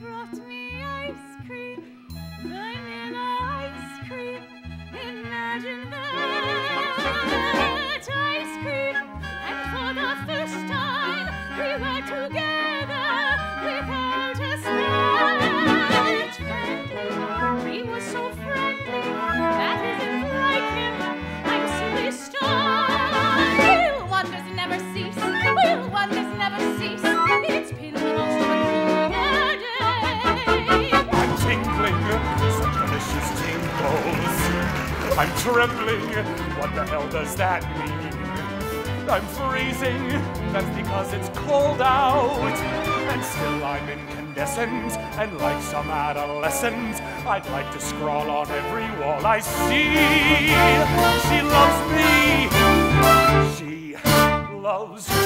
brought me I'm trembling, what the hell does that mean? I'm freezing, that's because it's cold out. And still I'm incandescent, and like some adolescent, I'd like to scrawl on every wall I see. She loves me, she loves